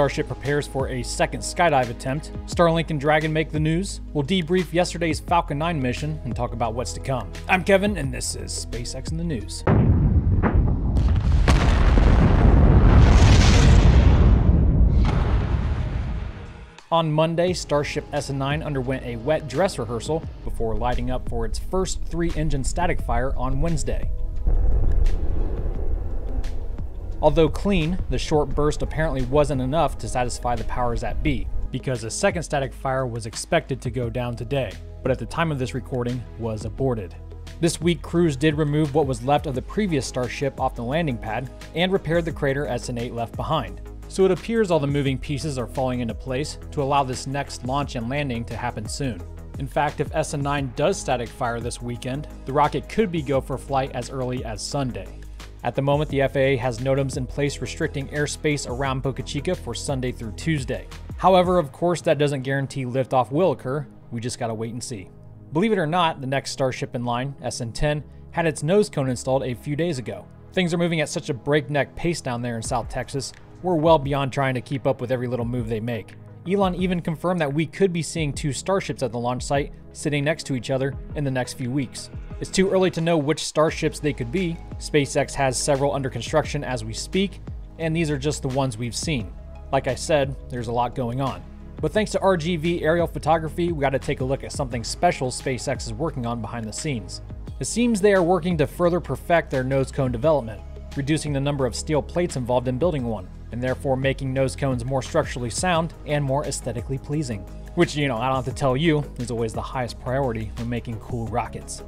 Starship prepares for a second skydive attempt. Starlink and Dragon make the news. We'll debrief yesterday's Falcon 9 mission and talk about what's to come. I'm Kevin, and this is SpaceX in the News. On Monday, Starship SN9 underwent a wet dress rehearsal before lighting up for its first three engine static fire on Wednesday. Although clean, the short burst apparently wasn't enough to satisfy the powers that be, because a second static fire was expected to go down today, but at the time of this recording was aborted. This week, crews did remove what was left of the previous Starship off the landing pad and repaired the crater SN8 left behind. So it appears all the moving pieces are falling into place to allow this next launch and landing to happen soon. In fact, if SN9 does static fire this weekend, the rocket could be go for flight as early as Sunday. At the moment, the FAA has NOTAMs in place restricting airspace around Boca Chica for Sunday through Tuesday. However, of course, that doesn't guarantee liftoff will occur. We just gotta wait and see. Believe it or not, the next Starship in line, SN10, had its nose cone installed a few days ago. Things are moving at such a breakneck pace down there in South Texas, we're well beyond trying to keep up with every little move they make. Elon even confirmed that we could be seeing two starships at the launch site sitting next to each other in the next few weeks. It's too early to know which starships they could be. SpaceX has several under construction as we speak, and these are just the ones we've seen. Like I said, there's a lot going on. But thanks to RGV aerial photography, we got to take a look at something special SpaceX is working on behind the scenes. It seems they are working to further perfect their nose cone development, reducing the number of steel plates involved in building one and therefore making nose cones more structurally sound and more aesthetically pleasing. Which, you know, I don't have to tell you, is always the highest priority when making cool rockets.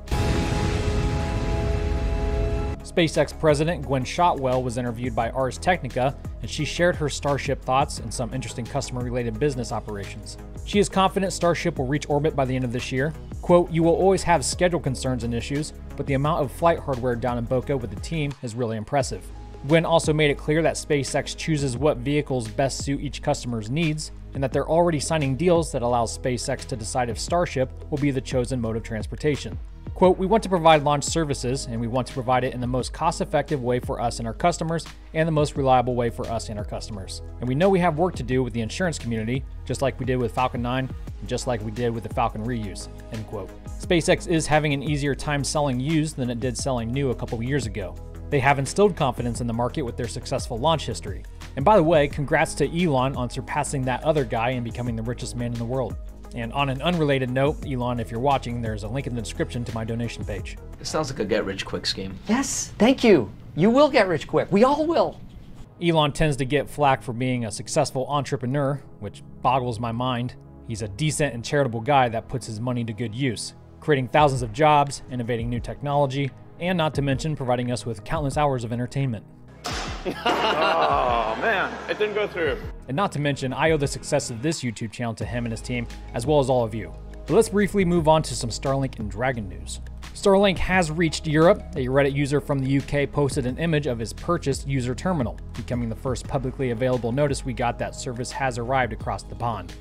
SpaceX President Gwynne Shotwell was interviewed by Ars Technica, and she shared her Starship thoughts and some interesting customer related business operations. She is confident Starship will reach orbit by the end of this year. Quote, You will always have schedule concerns and issues, but the amount of flight hardware down in Boca with the team is really impressive. Gwynne also made it clear that SpaceX chooses what vehicles best suit each customer's needs, and that they're already signing deals that allow SpaceX to decide if Starship will be the chosen mode of transportation. Quote, we want to provide launch services, and we want to provide it in the most cost effective way for us and our customers, and the most reliable way for us and our customers. And we know we have work to do with the insurance community, just like we did with Falcon 9, and just like we did with the Falcon reuse. End quote. SpaceX is having an easier time selling used than it did selling new a couple years ago. They have instilled confidence in the market with their successful launch history. And by the way, congrats to Elon on surpassing that other guy and becoming the richest man in the world. And on an unrelated note, Elon, if you're watching, there's a link in the description to my donation page. It sounds like a get rich quick scheme. Yes, thank you. You will get rich quick. We all will. Elon tends to get flack for being a successful entrepreneur, which boggles my mind. He's a decent and charitable guy that puts his money to good use, creating thousands of jobs, innovating new technology, and not to mention providing us with countless hours of entertainment. oh man, it didn't go through. And not to mention, I owe the success of this YouTube channel to him and his team, as well as all of you. But let's briefly move on to some Starlink and Dragon news. Starlink has reached Europe. A Reddit user from the UK posted an image of his purchased user terminal, becoming the first publicly available notice we got that service has arrived across the pond.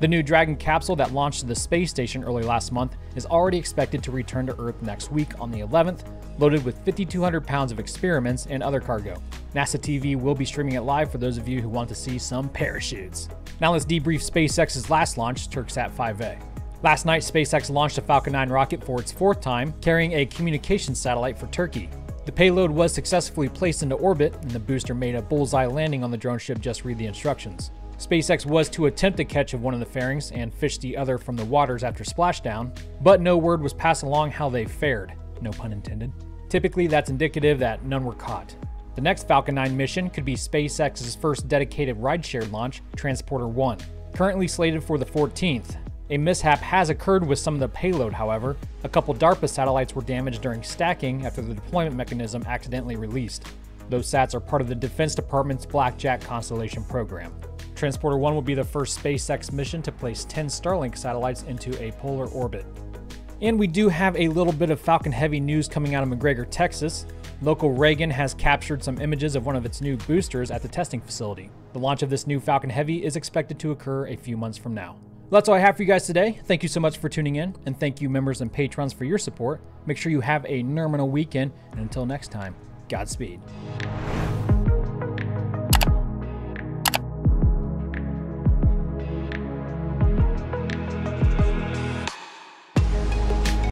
The new Dragon capsule that launched the space station early last month is already expected to return to Earth next week on the 11th, loaded with 5,200 pounds of experiments and other cargo. NASA TV will be streaming it live for those of you who want to see some parachutes. Now let's debrief SpaceX's last launch, Turksat 5A. Last night, SpaceX launched a Falcon 9 rocket for its fourth time, carrying a communications satellite for Turkey. The payload was successfully placed into orbit, and the booster made a bullseye landing on the drone ship just read the instructions. SpaceX was to attempt to catch of one of the fairings and fish the other from the waters after splashdown, but no word was passed along how they fared, no pun intended. Typically, that's indicative that none were caught. The next Falcon 9 mission could be SpaceX's first dedicated rideshare launch, Transporter 1, currently slated for the 14th. A mishap has occurred with some of the payload, however. A couple DARPA satellites were damaged during stacking after the deployment mechanism accidentally released. Those sats are part of the Defense Department's Blackjack Constellation program. Transporter 1 will be the first SpaceX mission to place 10 Starlink satellites into a polar orbit. And we do have a little bit of Falcon Heavy news coming out of McGregor, Texas. Local Reagan has captured some images of one of its new boosters at the testing facility. The launch of this new Falcon Heavy is expected to occur a few months from now. That's all I have for you guys today. Thank you so much for tuning in, and thank you, members and patrons, for your support. Make sure you have a nominal weekend, and until next time, Godspeed.